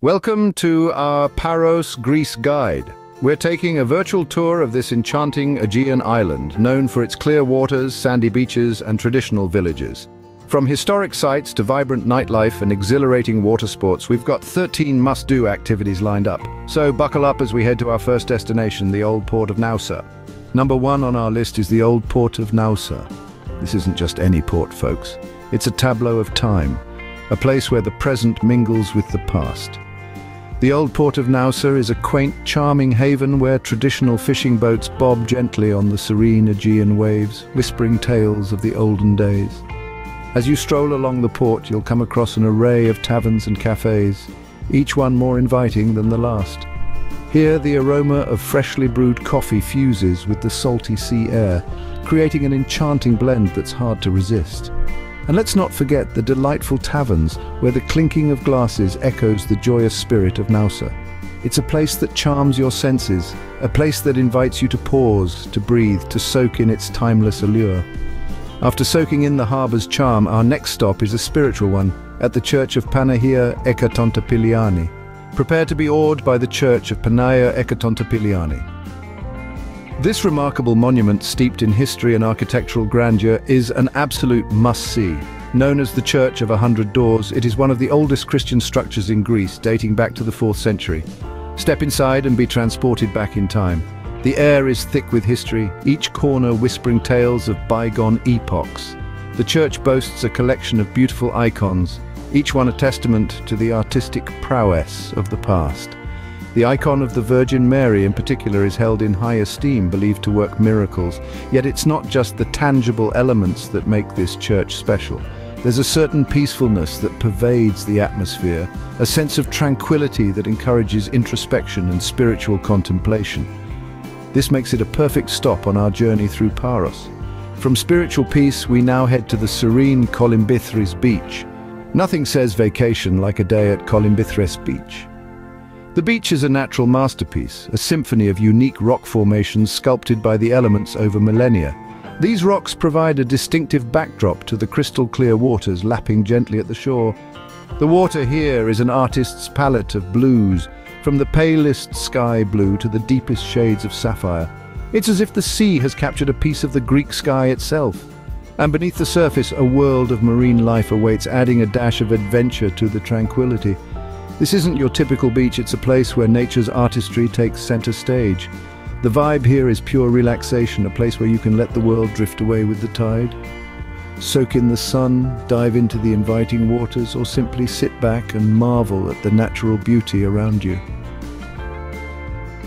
Welcome to our Paros, Greece guide. We're taking a virtual tour of this enchanting Aegean island, known for its clear waters, sandy beaches and traditional villages. From historic sites to vibrant nightlife and exhilarating water sports, we've got 13 must-do activities lined up. So buckle up as we head to our first destination, the Old Port of Naousa. Number one on our list is the Old Port of Naousa. This isn't just any port, folks. It's a tableau of time, a place where the present mingles with the past. The Old Port of Naousa is a quaint, charming haven where traditional fishing boats bob gently on the serene Aegean waves, whispering tales of the olden days. As you stroll along the port, you'll come across an array of taverns and cafes, each one more inviting than the last. Here, the aroma of freshly brewed coffee fuses with the salty sea air, creating an enchanting blend that's hard to resist. And let's not forget the delightful taverns where the clinking of glasses echoes the joyous spirit of Naousa. It's a place that charms your senses, a place that invites you to pause, to breathe, to soak in its timeless allure. After soaking in the harbour's charm, our next stop is a spiritual one, at the Church of Panagia Ekatontopiliani. Prepare to be awed by the Church of Panagia Ekatontopiliani. This remarkable monument, steeped in history and architectural grandeur, is an absolute must-see. Known as the Church of a Hundred Doors, it is one of the oldest Christian structures in Greece, dating back to the 4th century. Step inside and be transported back in time. The air is thick with history, each corner whispering tales of bygone epochs. The church boasts a collection of beautiful icons, each one a testament to the artistic prowess of the past. The icon of the Virgin Mary in particular is held in high esteem, believed to work miracles. Yet it's not just the tangible elements that make this church special. There's a certain peacefulness that pervades the atmosphere, a sense of tranquility that encourages introspection and spiritual contemplation. This makes it a perfect stop on our journey through Paros. From spiritual peace, we now head to the serene Kolimbithris beach. Nothing says vacation like a day at Kolimbithris beach. The beach is a natural masterpiece, a symphony of unique rock formations sculpted by the elements over millennia. These rocks provide a distinctive backdrop to the crystal clear waters lapping gently at the shore. The water here is an artist's palette of blues, from the palest sky blue to the deepest shades of sapphire. It's as if the sea has captured a piece of the Greek sky itself. And beneath the surface, a world of marine life awaits, adding a dash of adventure to the tranquility. This isn't your typical beach, it's a place where nature's artistry takes center stage. The vibe here is pure relaxation, a place where you can let the world drift away with the tide. Soak in the sun, dive into the inviting waters, or simply sit back and marvel at the natural beauty around you.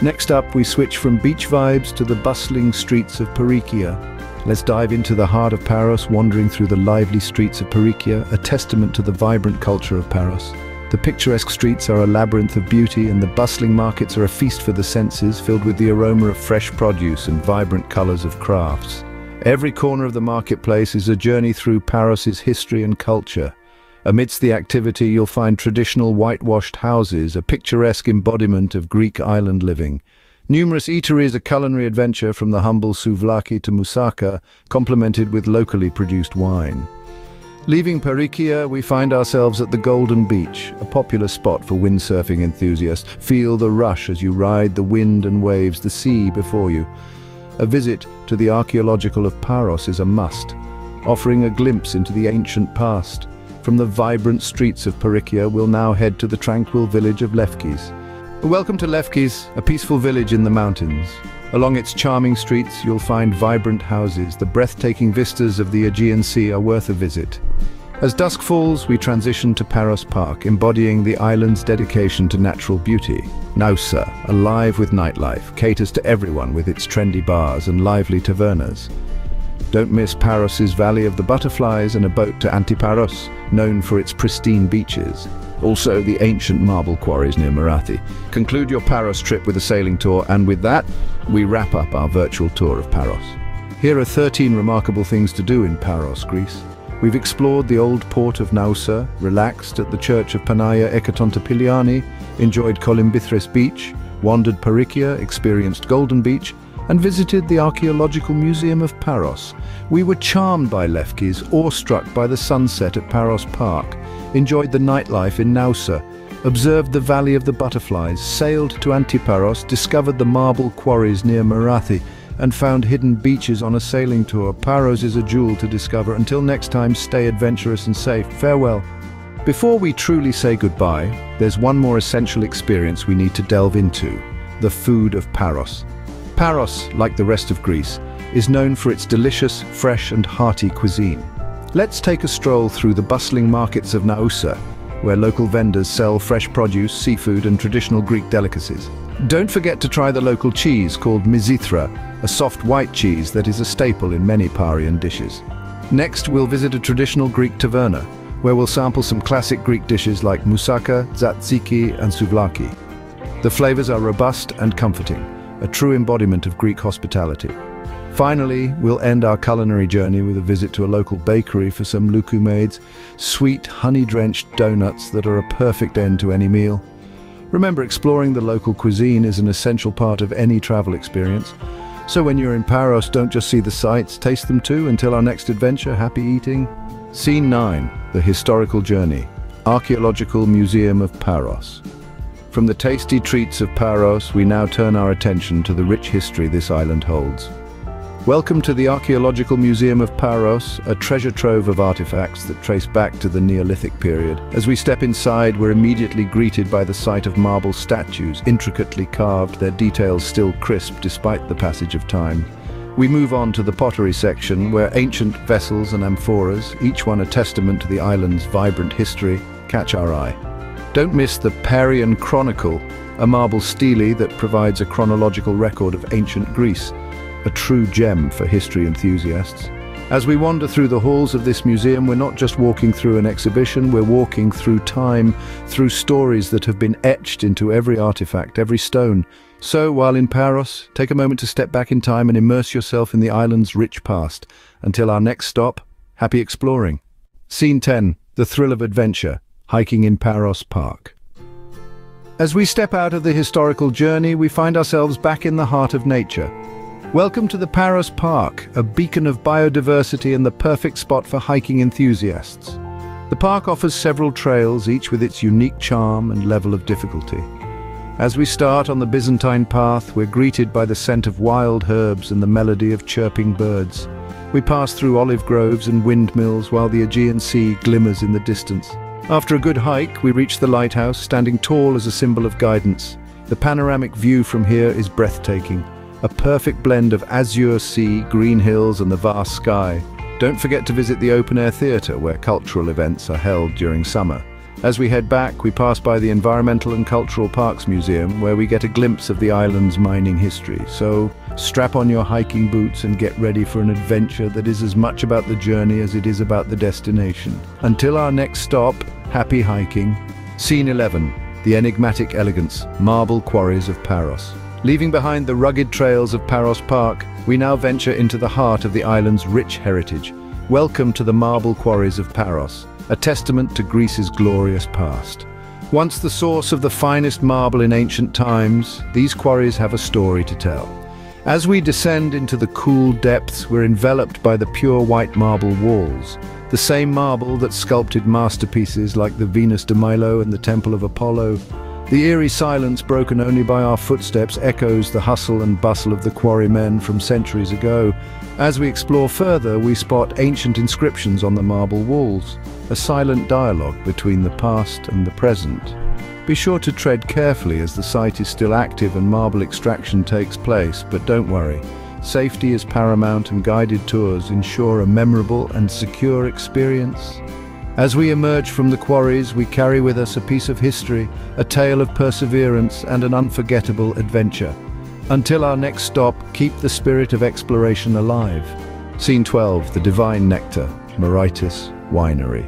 Next up, we switch from beach vibes to the bustling streets of Parikia. Let's dive into the heart of Paros, wandering through the lively streets of Parikia, a testament to the vibrant culture of Paros. The picturesque streets are a labyrinth of beauty and the bustling markets are a feast for the senses, filled with the aroma of fresh produce and vibrant colors of crafts. Every corner of the marketplace is a journey through Paros's history and culture, Amidst the activity you'll find traditional whitewashed houses, a picturesque embodiment of Greek island living. Numerous eateries, a culinary adventure from the humble souvlaki to moussaka, complemented with locally produced wine. Leaving Parikia, we find ourselves at the Golden Beach, a popular spot for windsurfing enthusiasts. Feel the rush as you ride the wind and waves, the sea before you. A visit to the archaeological of Paros is a must, offering a glimpse into the ancient past. From the vibrant streets of Parikia, we'll now head to the tranquil village of Lefkes. Welcome to Lefkes, a peaceful village in the mountains. Along its charming streets, you'll find vibrant houses. The breathtaking vistas of the Aegean Sea are worth a visit. As dusk falls, we transition to Paros Park, embodying the island's dedication to natural beauty. Naousa, alive with nightlife, caters to everyone with its trendy bars and lively tavernas. Don't miss Paros's Valley of the Butterflies and a boat to Antiparos, known for its pristine beaches. Also the ancient marble quarries near Marathi. Conclude your Paros trip with a sailing tour and with that, we wrap up our virtual tour of Paros. Here are 13 remarkable things to do in Paros, Greece. We've explored the old port of Naousa, relaxed at the church of Panagia Ekatontopiliani, enjoyed Kolimbithris Beach, wandered Parikia, experienced Golden Beach, and visited the Archaeological Museum of Paros. We were charmed by Lefkes, awestruck by the sunset at Paros Park, enjoyed the nightlife in Naousa, observed the Valley of the Butterflies, sailed to Antiparos, discovered the marble quarries near Marathi, and found hidden beaches on a sailing tour. Paros is a jewel to discover. Until next time, stay adventurous and safe. Farewell. Before we truly say goodbye, there's one more essential experience we need to delve into, the food of Paros. Paros, like the rest of Greece, is known for its delicious, fresh and hearty cuisine. Let's take a stroll through the bustling markets of Naousa, where local vendors sell fresh produce, seafood and traditional Greek delicacies. Don't forget to try the local cheese called mizithra, a soft white cheese that is a staple in many Parian dishes. Next, we'll visit a traditional Greek taverna, where we'll sample some classic Greek dishes like moussaka, tzatziki and souvlaki. The flavors are robust and comforting, a true embodiment of Greek hospitality. Finally, we'll end our culinary journey with a visit to a local bakery for some loukoumades, sweet, honey-drenched donuts that are a perfect end to any meal. Remember, exploring the local cuisine is an essential part of any travel experience. So when you're in Paros, don't just see the sights, taste them too. Until our next adventure, happy eating. Scene 9, The Historical Journey, Archaeological Museum of Paros. From the tasty treats of Paros, we now turn our attention to the rich history this island holds. Welcome to the Archaeological Museum of Paros, a treasure trove of artifacts that trace back to the Neolithic period. As we step inside, we're immediately greeted by the sight of marble statues, intricately carved, their details still crisp despite the passage of time. We move on to the pottery section, where ancient vessels and amphoras, each one a testament to the island's vibrant history, catch our eye. Don't miss the Parian Chronicle, a marble stele that provides a chronological record of ancient Greece, a true gem for history enthusiasts. As we wander through the halls of this museum, we're not just walking through an exhibition, we're walking through time, through stories that have been etched into every artifact, every stone, so, while in Paros, take a moment to step back in time and immerse yourself in the island's rich past. Until our next stop, happy exploring. Scene 10, The Thrill of Adventure, Hiking in Paros Park. As we step out of the historical journey, we find ourselves back in the heart of nature. Welcome to the Paros Park, a beacon of biodiversity and the perfect spot for hiking enthusiasts. The park offers several trails, each with its unique charm and level of difficulty. As we start on the Byzantine path, we're greeted by the scent of wild herbs and the melody of chirping birds. We pass through olive groves and windmills while the Aegean Sea glimmers in the distance. After a good hike, we reach the lighthouse, standing tall as a symbol of guidance. The panoramic view from here is breathtaking, a perfect blend of azure sea, green hills and the vast sky. Don't forget to visit the open-air theatre where cultural events are held during summer. As we head back, we pass by the Environmental and Cultural Parks Museum, where we get a glimpse of the island's mining history. So, strap on your hiking boots and get ready for an adventure that is as much about the journey as it is about the destination. Until our next stop, happy hiking. Scene 11, the enigmatic elegance, marble quarries of Paros. Leaving behind the rugged trails of Paros Park, we now venture into the heart of the island's rich heritage. Welcome to the marble quarries of Paros a testament to Greece's glorious past. Once the source of the finest marble in ancient times, these quarries have a story to tell. As we descend into the cool depths, we're enveloped by the pure white marble walls, the same marble that sculpted masterpieces like the Venus de Milo and the Temple of Apollo. The eerie silence broken only by our footsteps echoes the hustle and bustle of the quarrymen from centuries ago. As we explore further, we spot ancient inscriptions on the marble walls a silent dialogue between the past and the present. Be sure to tread carefully as the site is still active and marble extraction takes place, but don't worry. Safety is paramount and guided tours ensure a memorable and secure experience. As we emerge from the quarries, we carry with us a piece of history, a tale of perseverance and an unforgettable adventure. Until our next stop, keep the spirit of exploration alive. Scene 12, The Divine Nectar, Moraitis Winery.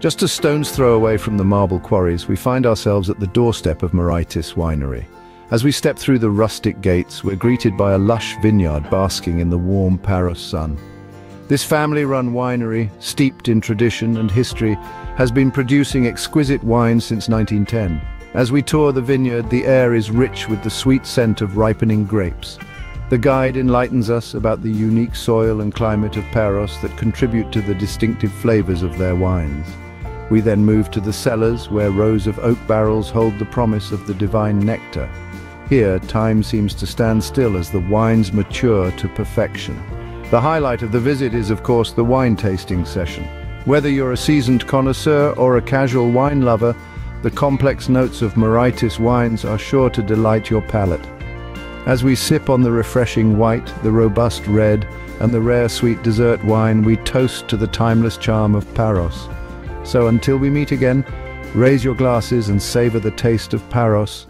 Just a stone's throw away from the marble quarries, we find ourselves at the doorstep of Moraitis Winery. As we step through the rustic gates, we're greeted by a lush vineyard basking in the warm Paros sun. This family-run winery, steeped in tradition and history, has been producing exquisite wine since 1910. As we tour the vineyard, the air is rich with the sweet scent of ripening grapes. The guide enlightens us about the unique soil and climate of Paros that contribute to the distinctive flavors of their wines. We then move to the cellars where rows of oak barrels hold the promise of the divine nectar. Here, time seems to stand still as the wines mature to perfection. The highlight of the visit is of course the wine tasting session. Whether you're a seasoned connoisseur or a casual wine lover, the complex notes of Moraitis wines are sure to delight your palate. As we sip on the refreshing white, the robust red, and the rare sweet dessert wine, we toast to the timeless charm of Paros. So until we meet again, raise your glasses and savor the taste of Paros,